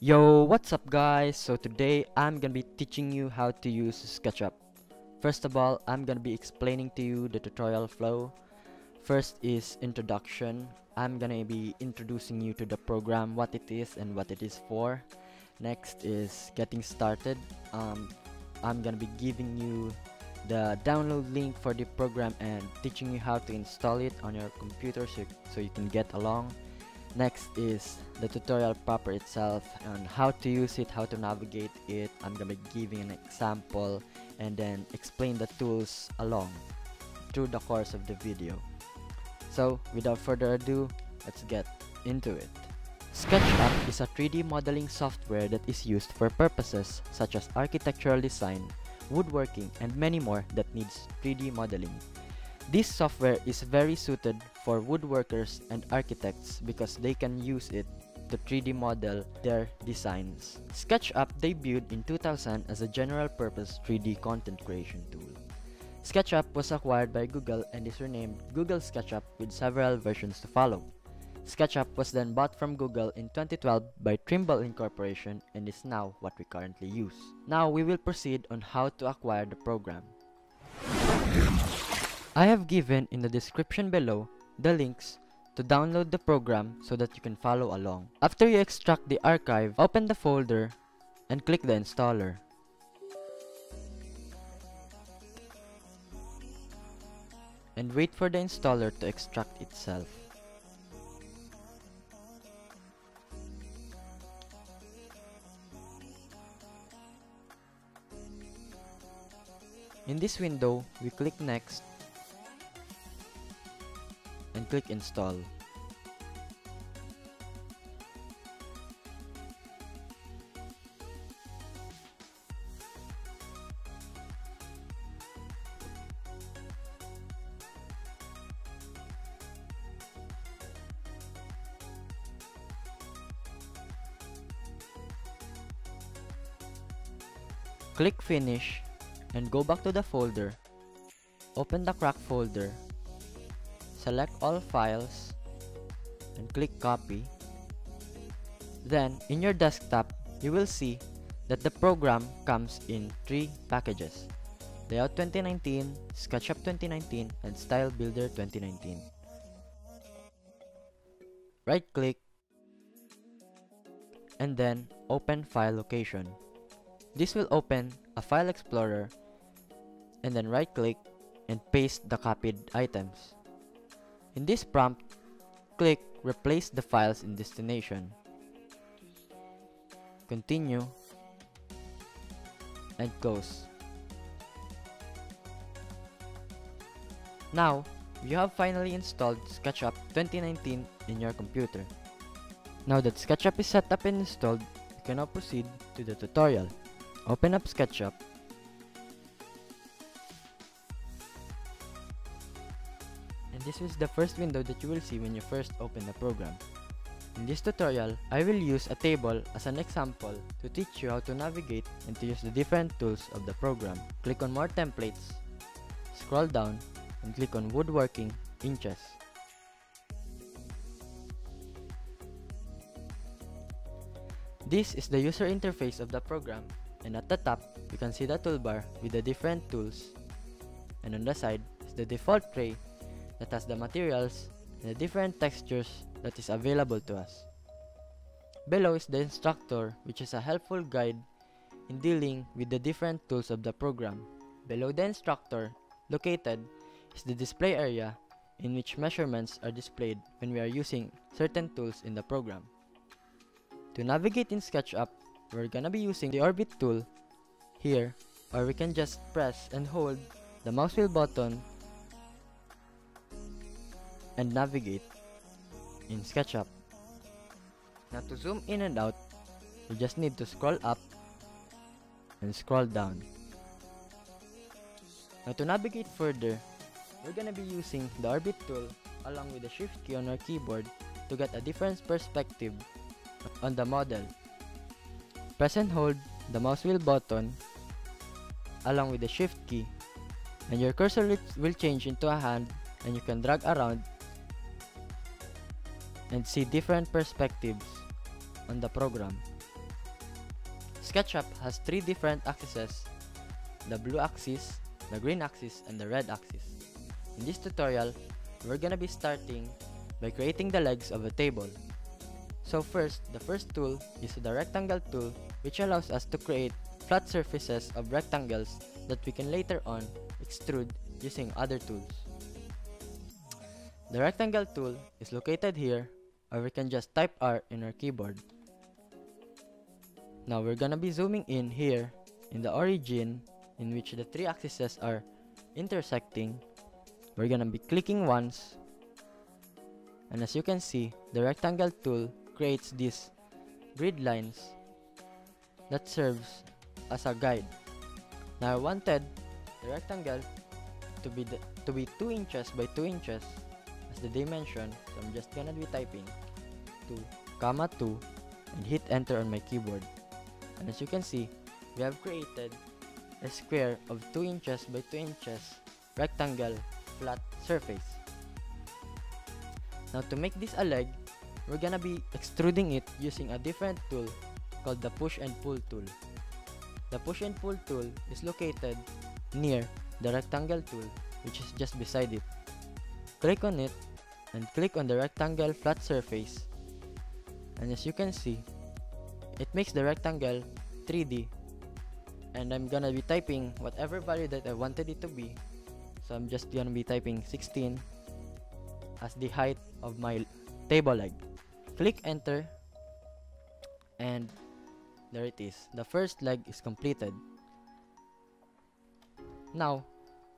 Yo, what's up guys? So today I'm gonna be teaching you how to use SketchUp. First of all, I'm gonna be explaining to you the tutorial flow. First is introduction. I'm gonna be introducing you to the program, what it is and what it is for. Next is getting started. Um, I'm gonna be giving you the download link for the program and teaching you how to install it on your computer so, so you can get along. Next is the tutorial proper itself and how to use it, how to navigate it. I'm gonna be giving an example and then explain the tools along through the course of the video. So without further ado, let's get into it. SketchUp is a 3D modeling software that is used for purposes such as architectural design, woodworking, and many more that needs 3D modeling. This software is very suited for woodworkers and architects because they can use it to 3D model their designs. SketchUp debuted in 2000 as a general purpose 3D content creation tool. SketchUp was acquired by Google and is renamed Google SketchUp with several versions to follow. SketchUp was then bought from Google in 2012 by Trimble Incorporation and is now what we currently use. Now we will proceed on how to acquire the program. I have given in the description below the links to download the program so that you can follow along. After you extract the archive, open the folder and click the installer. And wait for the installer to extract itself. In this window, we click next and click install. Click finish and go back to the folder. Open the crack folder select all files and click copy. Then, in your desktop, you will see that the program comes in three packages. Layout 2019, SketchUp 2019, and Style Builder 2019. Right click and then open file location. This will open a file explorer and then right click and paste the copied items. In this prompt, click Replace the files in destination. Continue and close. Now, you have finally installed SketchUp 2019 in your computer. Now that SketchUp is set up and installed, you can now proceed to the tutorial. Open up SketchUp and this is the first window that you will see when you first open the program. In this tutorial, I will use a table as an example to teach you how to navigate and to use the different tools of the program. Click on more templates, scroll down, and click on woodworking inches. This is the user interface of the program and at the top, you can see the toolbar with the different tools and on the side is the default tray that has the materials and the different textures that is available to us. Below is the instructor which is a helpful guide in dealing with the different tools of the program. Below the instructor, located, is the display area in which measurements are displayed when we are using certain tools in the program. To navigate in SketchUp, we're gonna be using the Orbit tool here or we can just press and hold the mouse wheel button and navigate in SketchUp. Now to zoom in and out, you just need to scroll up and scroll down. Now to navigate further, we're gonna be using the Orbit tool along with the Shift key on our keyboard to get a different perspective on the model. Press and hold the mouse wheel button along with the Shift key and your cursor will change into a hand and you can drag around and see different perspectives on the program. SketchUp has three different axes, the blue axis, the green axis, and the red axis. In this tutorial, we're gonna be starting by creating the legs of a table. So first, the first tool is the rectangle tool which allows us to create flat surfaces of rectangles that we can later on extrude using other tools. The rectangle tool is located here or we can just type R in our keyboard. Now we're gonna be zooming in here in the origin in which the three axes are intersecting. We're gonna be clicking once and as you can see the rectangle tool creates these grid lines that serves as a guide. Now I wanted the rectangle to be the, to be 2 inches by 2 inches the dimension so I'm just gonna be typing 2 comma 2 and hit enter on my keyboard. And as you can see we have created a square of 2 inches by 2 inches rectangle flat surface. Now to make this a leg we're gonna be extruding it using a different tool called the push and pull tool. The push and pull tool is located near the rectangle tool which is just beside it. Click on it and click on the rectangle flat surface. And as you can see it makes the rectangle 3D and I'm gonna be typing whatever value that I wanted it to be. So I'm just gonna be typing 16 as the height of my table leg. Click enter and there it is. The first leg is completed. Now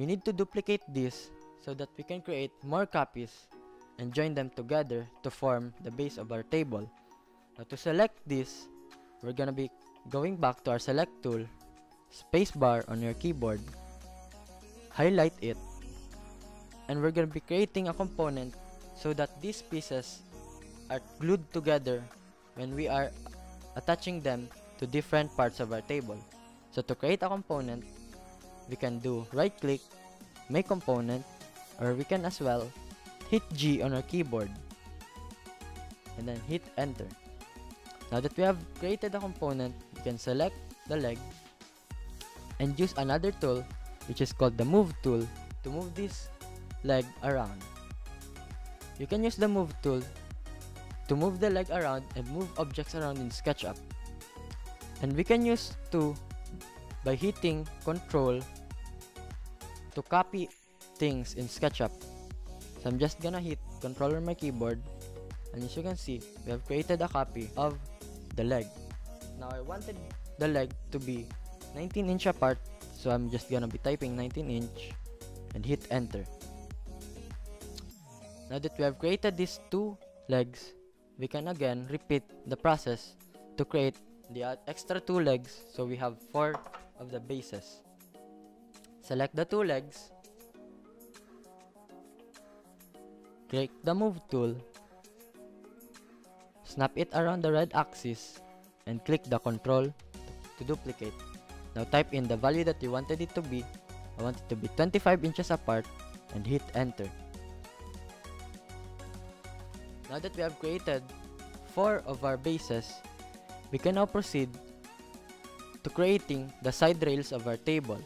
we need to duplicate this so that we can create more copies and join them together to form the base of our table. Now to select this, we're gonna be going back to our select tool, spacebar on your keyboard, highlight it, and we're gonna be creating a component so that these pieces are glued together when we are attaching them to different parts of our table. So to create a component, we can do right click, make component, or we can as well hit G on our keyboard and then hit enter. Now that we have created a component, we can select the leg and use another tool which is called the move tool to move this leg around. You can use the move tool to move the leg around and move objects around in SketchUp. And we can use to by hitting Control to copy things in SketchUp. So I'm just gonna hit Control on my keyboard and as you can see, we have created a copy of the leg. Now I wanted the leg to be 19 inch apart so I'm just gonna be typing 19 inch and hit enter. Now that we have created these two legs, we can again repeat the process to create the extra two legs so we have four of the bases. Select the two legs. Click the move tool. Snap it around the red axis and click the control to duplicate. Now type in the value that you wanted it to be. I want it to be 25 inches apart and hit enter. Now that we have created 4 of our bases, we can now proceed to creating the side rails of our table.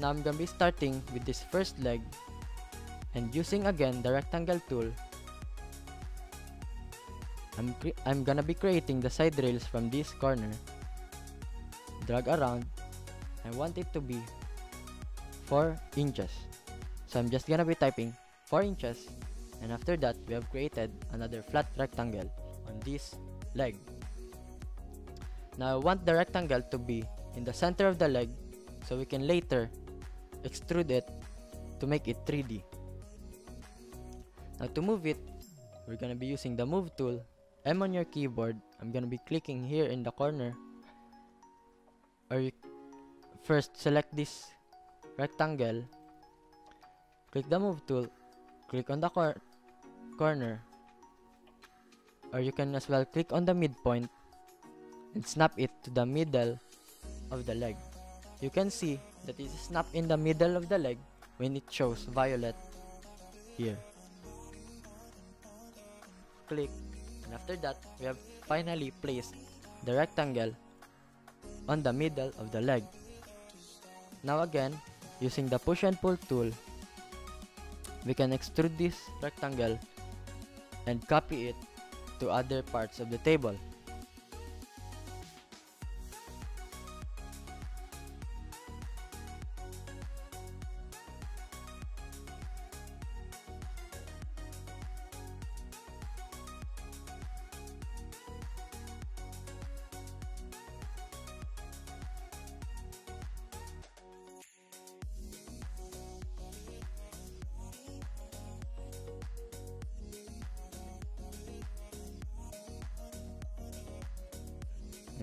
Now I'm gonna be starting with this first leg and using again the rectangle tool. I'm, I'm gonna be creating the side rails from this corner. Drag around. I want it to be 4 inches. So I'm just gonna be typing 4 inches. And after that we have created another flat rectangle on this leg. Now I want the rectangle to be in the center of the leg so we can later extrude it to make it 3D. Now to move it, we're gonna be using the move tool. M on your keyboard, I'm gonna be clicking here in the corner. Or you first select this rectangle, click the move tool, click on the cor corner, or you can as well click on the midpoint and snap it to the middle of the leg. You can see that it is snapped in the middle of the leg when it shows violet here. Click and after that we have finally placed the rectangle on the middle of the leg. Now again, using the push and pull tool, we can extrude this rectangle and copy it to other parts of the table.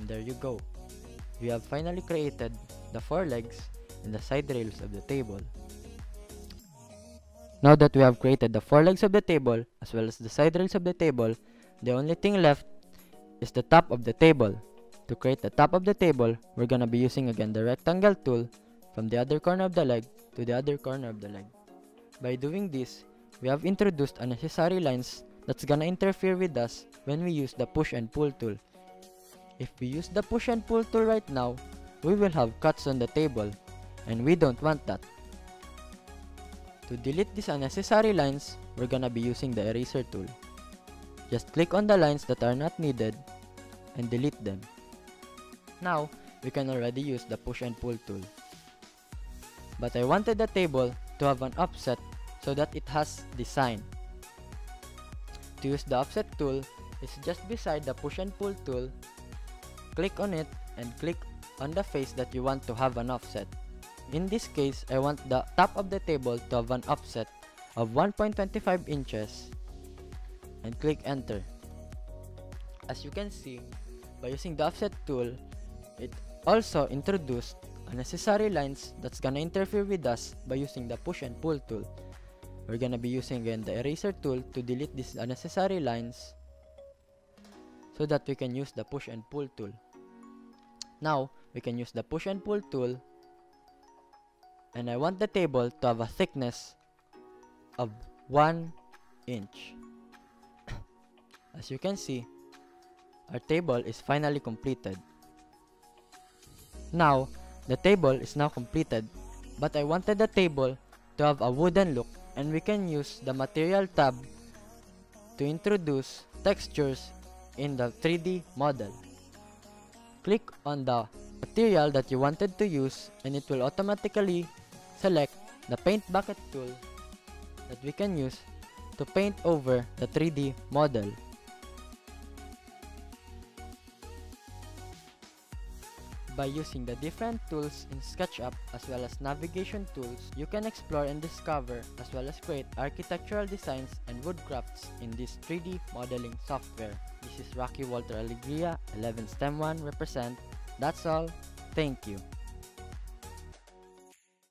There you go. We have finally created the four legs and the side rails of the table. Now that we have created the four legs of the table as well as the side rails of the table, the only thing left is the top of the table. To create the top of the table, we're gonna be using again the rectangle tool from the other corner of the leg to the other corner of the leg. By doing this, we have introduced unnecessary lines that's gonna interfere with us when we use the push and pull tool. If we use the push and pull tool right now, we will have cuts on the table, and we don't want that. To delete these unnecessary lines, we're gonna be using the eraser tool. Just click on the lines that are not needed and delete them. Now, we can already use the push and pull tool. But I wanted the table to have an offset so that it has design. To use the offset tool, it's just beside the push and pull tool. Click on it and click on the face that you want to have an offset. In this case, I want the top of the table to have an offset of 1.25 inches and click enter. As you can see, by using the offset tool, it also introduced unnecessary lines that's gonna interfere with us by using the push and pull tool. We're gonna be using again the eraser tool to delete these unnecessary lines so that we can use the push and pull tool. Now, we can use the push and pull tool and I want the table to have a thickness of 1 inch. As you can see, our table is finally completed. Now, the table is now completed, but I wanted the table to have a wooden look and we can use the material tab to introduce textures in the 3D model. Click on the material that you wanted to use and it will automatically select the paint bucket tool that we can use to paint over the 3D model. By using the different tools in SketchUp as well as navigation tools, you can explore and discover as well as create architectural designs and woodcrafts in this 3D modeling software. This is Rocky Walter Alegria, 11 STEM 1 represent. That's all. Thank you.